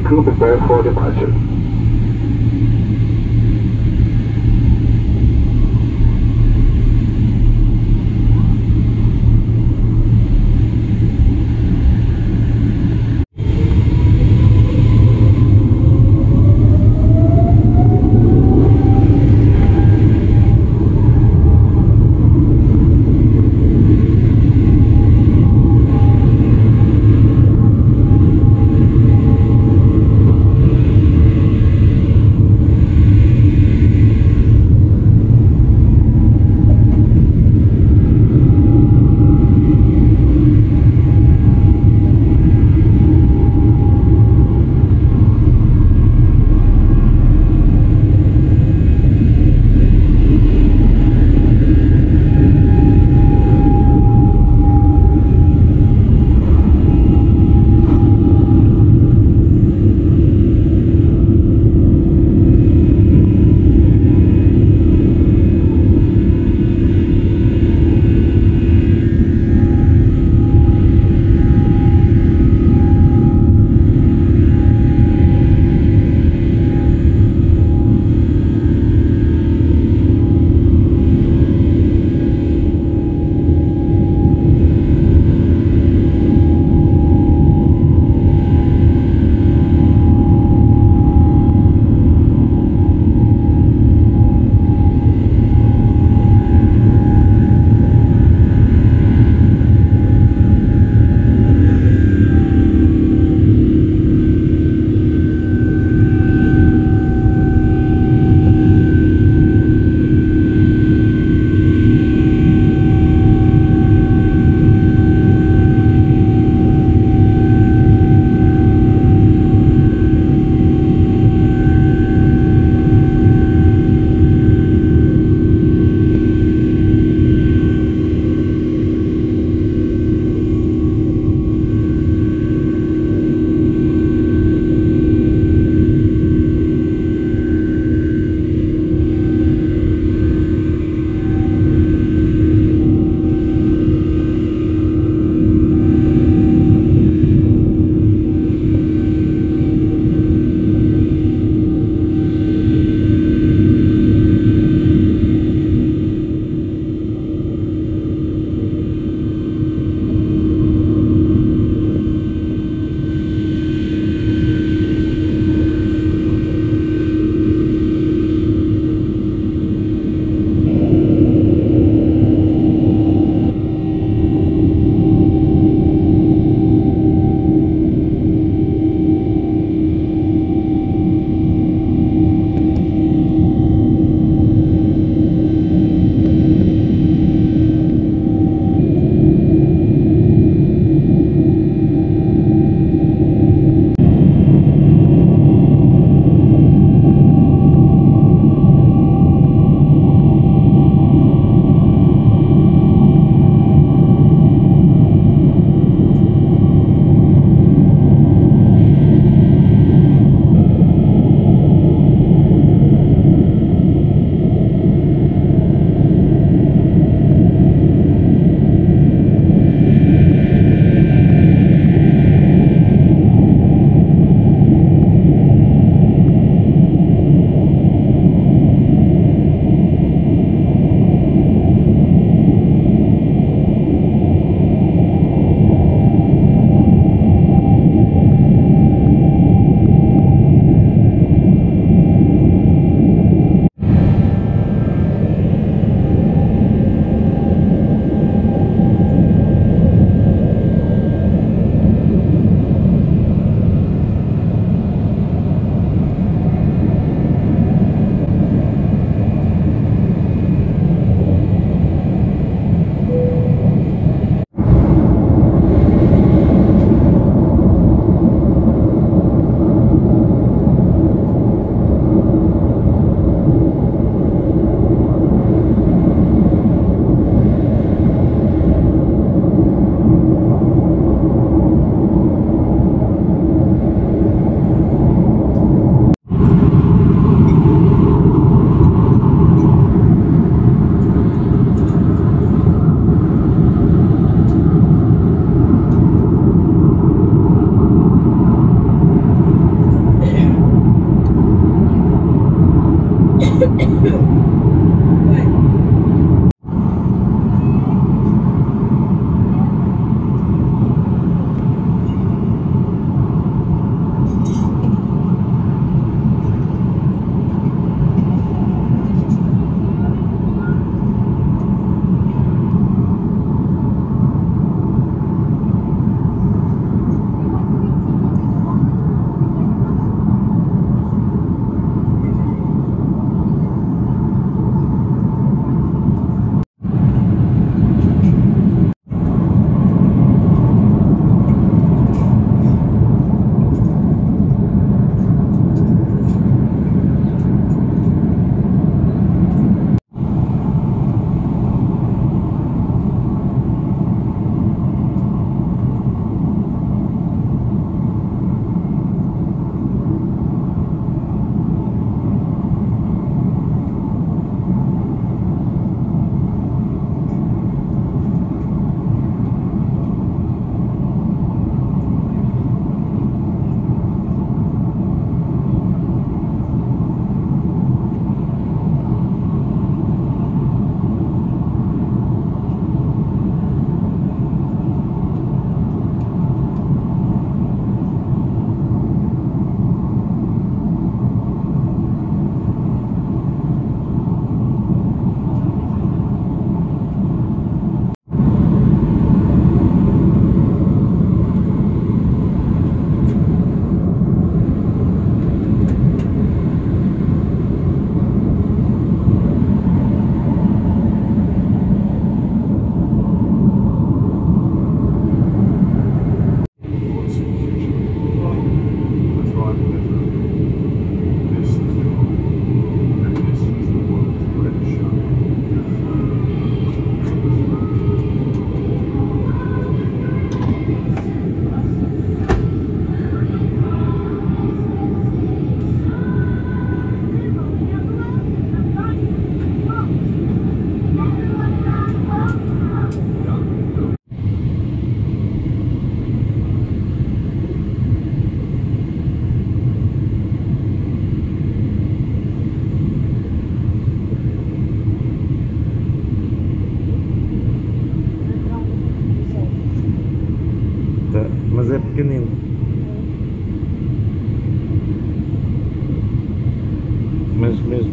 crew prepare for departure.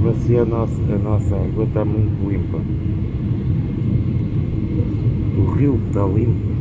Assim a nossa, a nossa água está muito limpa. O rio está limpo.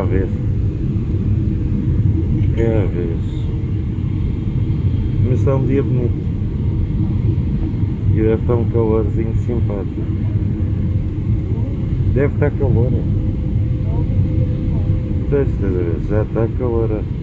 Já. É a vez. É a vez. Mas está um dia bonito. E deve estar um calorzinho simpático. Deve estar calor. é? A ver, já está calor. é?